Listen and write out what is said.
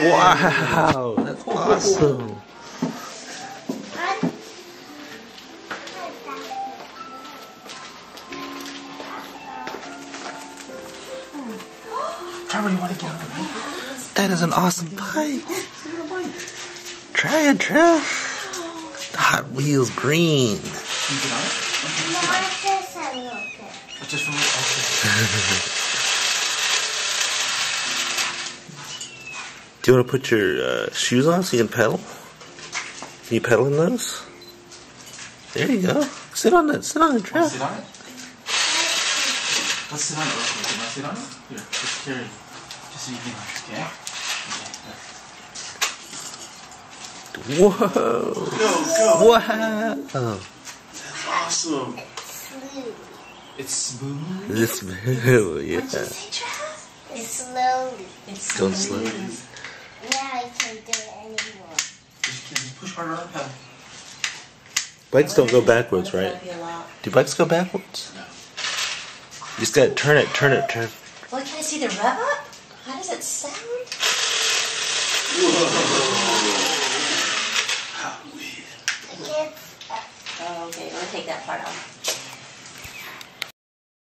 Wow, that's awesome. Trevor, you want to get on the bike? That is an awesome bike. Try it, Trev. Hot Wheels green. Can you get on it? It's just from okay. Do you want to put your uh, shoes on so you can pedal? Can you pedal in those? There you go. Sit on it. Sit on it, Want to Trev. sit on it? Let's sit on it. real quick. You want to sit on it? Here, just carry it. Just so you can, okay? Okay. Whoa. Go, go. Wow. Awesome. It's smooth. This yeah. It's slowly. It's Don't slow. Now I can't do it anymore. Just, just push harder on the pedal. Bikes don't go backwards, right? That'd be a lot. Do bikes go backwards? No. You just gotta turn it, turn it, turn. Well, can I see the rev up? How does it sound? I can't. Uh, oh, okay. Let me take that part off.